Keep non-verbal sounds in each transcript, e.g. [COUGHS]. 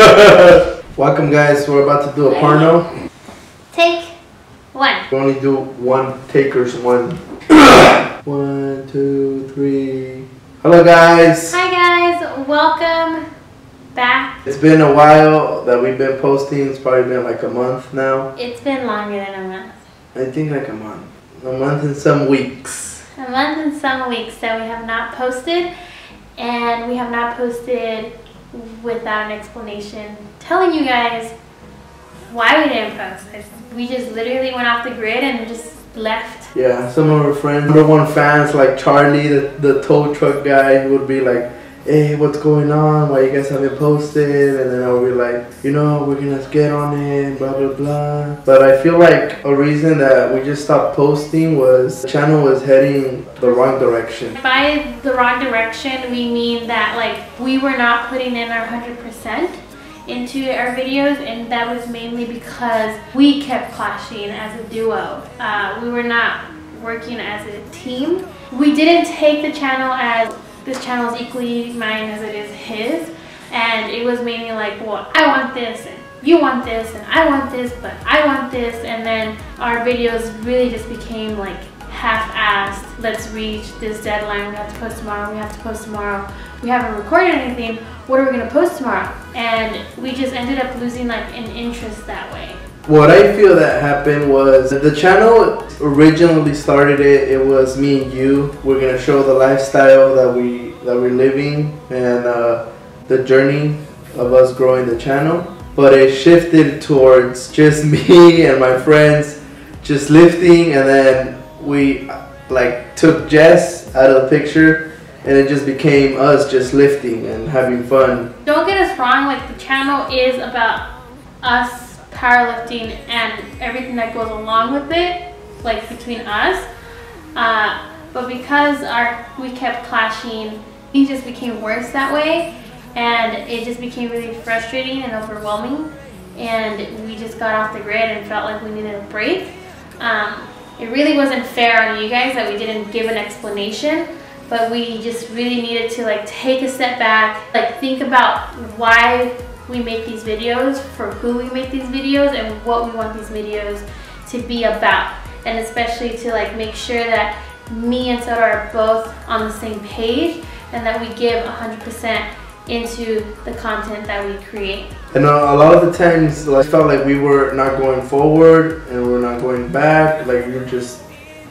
[LAUGHS] Welcome guys, we're about to do a porno. Take one. We only do one takers, one. [COUGHS] one, two, three. Hello guys. Hi guys, welcome back. It's been a while that we've been posting. It's probably been like a month now. It's been longer than a month. I think like a month. A month and some weeks. A month and some weeks that we have not posted, and we have not posted without an explanation telling you guys why we didn't post. We just literally went off the grid and just left. Yeah, some of our friends, number one fans like Charlie, the, the tow truck guy, would be like, hey, what's going on? Why you guys haven't posted? And then I'll be like, you know, we're gonna get on it, blah, blah, blah. But I feel like a reason that we just stopped posting was the channel was heading the wrong direction. By the wrong direction, we mean that like we were not putting in our 100% into our videos and that was mainly because we kept clashing as a duo. Uh, we were not working as a team. We didn't take the channel as this channel is equally mine as it is his and it was mainly like, well, I want this and you want this and I want this but I want this and then our videos really just became like half-assed. Let's reach this deadline. We have to post tomorrow. We have to post tomorrow. We haven't recorded anything. What are we gonna post tomorrow? And we just ended up losing like an interest that way. What I feel that happened was the channel originally started it. It was me and you. We're gonna show the lifestyle that we that we're living and uh, the journey of us growing the channel. But it shifted towards just [LAUGHS] me and my friends just lifting, and then we like took Jess out of the picture, and it just became us just lifting and having fun. Don't get us wrong, like the channel is about us powerlifting and everything that goes along with it, like between us. Uh, but because our we kept clashing, it just became worse that way, and it just became really frustrating and overwhelming. And we just got off the grid and felt like we needed a break. Um, it really wasn't fair on you guys that we didn't give an explanation but we just really needed to like take a step back like think about why we make these videos for who we make these videos and what we want these videos to be about and especially to like make sure that me and Soto are both on the same page and that we give 100% into the content that we create. And uh, a lot of the times, like, I felt like we were not going forward and we are not going back. Like we were just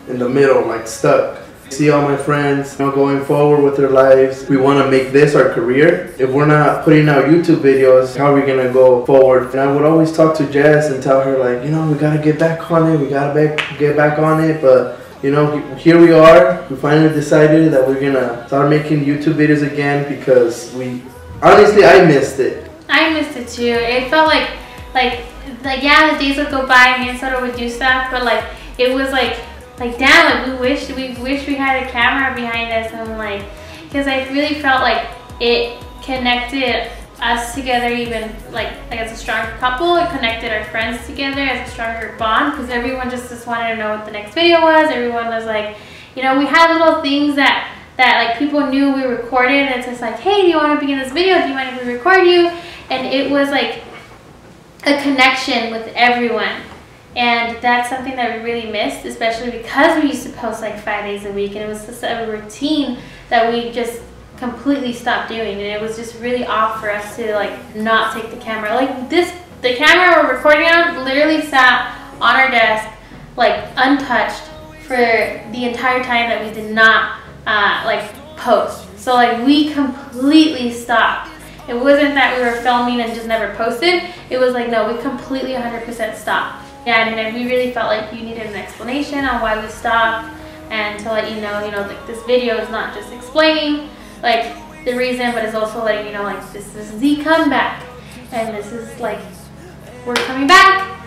in the middle, like stuck. See all my friends, you know, going forward with their lives. We want to make this our career. If we're not putting out YouTube videos, how are we gonna go forward? And I would always talk to Jess and tell her like, you know, we gotta get back on it. We gotta get back on it, but. You know, here we are. We finally decided that we're gonna start making YouTube videos again because we, honestly, I missed it. I missed it too. It felt like, like, like yeah, the days would go by and Soto would do stuff, but like, it was like, like damn, like we wish we wish we had a camera behind us and like, because I really felt like it connected us together even like, like as a stronger couple. It connected our friends together as a stronger bond because everyone just just wanted to know what the next video was. Everyone was like, you know, we had little things that that like people knew we recorded and it's just like, hey, do you want to begin this video? Do you mind if we record you? And it was like a connection with everyone. And that's something that we really missed, especially because we used to post like five days a week and it was just a routine that we just completely stopped doing and it was just really off for us to like not take the camera. Like this, the camera we're recording on literally sat on our desk like untouched for the entire time that we did not uh, like post. So like we completely stopped. It wasn't that we were filming and just never posted. It was like, no, we completely 100% stopped. Yeah, and we really felt like you needed an explanation on why we stopped and to let you know, you know, like this video is not just explaining like the reason, but it's also letting you know like this is the comeback. And this is like, we're coming back,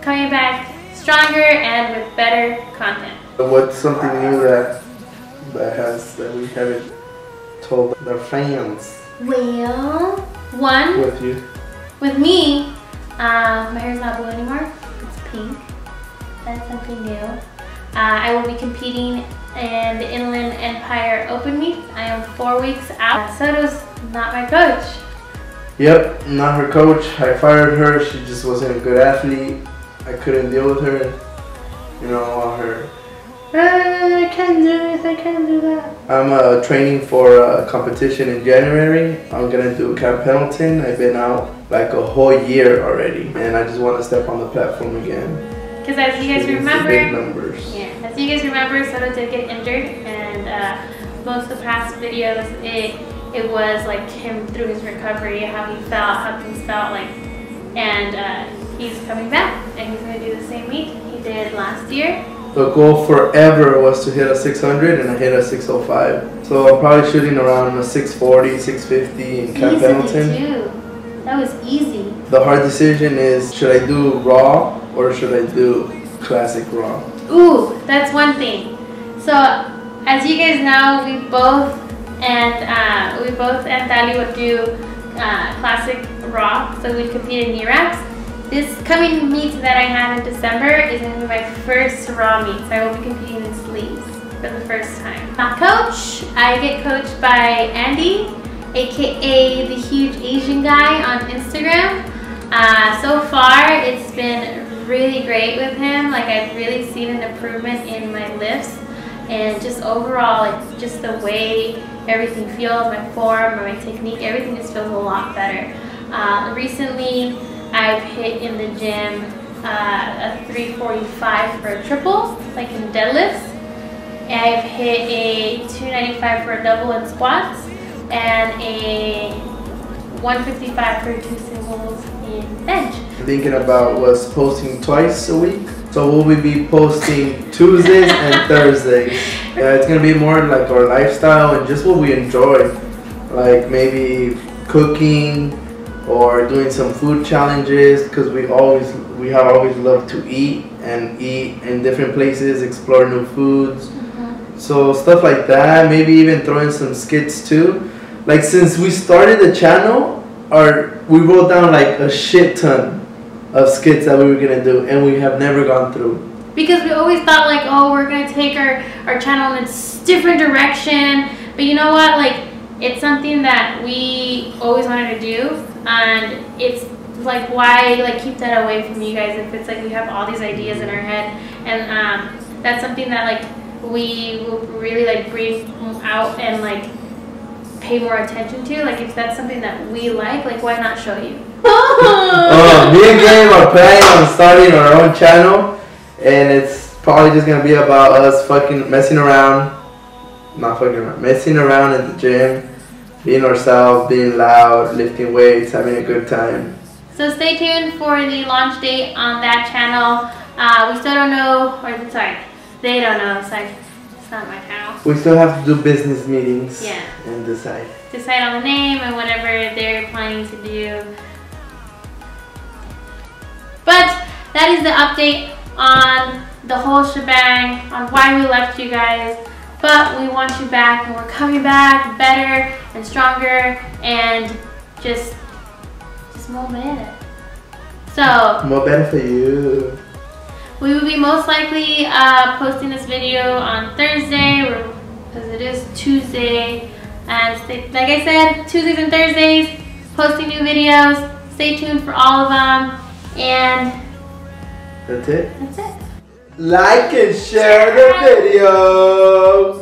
coming back stronger and with better content. What's something new that that has that we haven't told the fans Well, one, with you? with me, um, my hair's not blue anymore. Pink. That's something new. Uh, I will be competing in the Inland Empire Open meets. I am four weeks out. Soto's not my coach. Yep, not her coach. I fired her. She just wasn't a good athlete. I couldn't deal with her. You know, her. "Ah, I can't do this. I can't do that. I'm uh, training for a competition in January. I'm gonna do Camp Pendleton. I've been out like a whole year already, and I just want to step on the platform again. Because as you guys Shooting big remember, numbers. yeah, as you guys remember, Soto did get injured, and uh, most of the past videos, it it was like him through his recovery, how he felt, how things felt like, and uh, he's coming back, and he's gonna do the same week he did last year. The goal forever was to hit a 600, and I hit a 605. So I'm probably shooting around a 640, 650 in Camp Pendleton. to do. That was easy. The hard decision is should I do raw or should I do classic raw? Ooh, that's one thing. So, as you guys know, we both and uh, we both and Dali would do uh, classic raw. So we'd compete in NERAX. This coming meet that I have in December is going to be my first raw meet. So I will be competing in sleeves for the first time. My coach, I get coached by Andy, aka the huge Asian guy on Instagram. Uh, so far, it's been really great with him. Like I've really seen an improvement in my lifts and just overall, like just the way everything feels, my form, my technique, everything just feels a lot better. Uh, recently, I've hit in the gym uh, a 345 for a triple, like in deadlifts. I've hit a 295 for a double in squats and a 155 for two singles in bench. Thinking about was posting twice a week. So we'll we be posting Tuesdays and [LAUGHS] Thursdays? Yeah, it's gonna be more like our lifestyle and just what we enjoy. Like maybe cooking or doing some food challenges because we always we have always loved to eat and eat in different places, explore new foods. Mm-hmm. So stuff like that, maybe even throwing some skits too. Like since we started the channel, our we wrote down like a shit ton of skits that we were gonna do, and we have never gone through. because we always thought like oh we're gonna take our our channel in a different direction but you know what like it's something that we always wanted to do and it's like why like keep that away from you guys if it's like we have all these ideas in our head. And um, that's something that like we will really like bring out and like pay more attention to. Like if that's something that we like like why not show you? [LAUGHS] Uh, me and Gabe are planning on starting our own channel, and it's probably just gonna be about us fucking messing around, not fucking around, messing around in the gym, being ourselves, being loud, lifting weights, having a good time. So stay tuned for the launch date on that channel. Uh, we still don't know, or sorry, they don't know. Sorry, it's not my channel. We still have to do business meetings Yeah. and decide. Decide on the name and whatever they're planning to do. But that is the update on the whole shebang, on why we left you guys. But we want you back, and we're coming back better and stronger, and just, just more better. So. More better for you. We will be most likely uh, posting this video on Thursday because it is Tuesday. And like I said, Tuesdays and Thursdays, posting new videos. Stay tuned for all of them. And That's it. that's it. Like and share the video.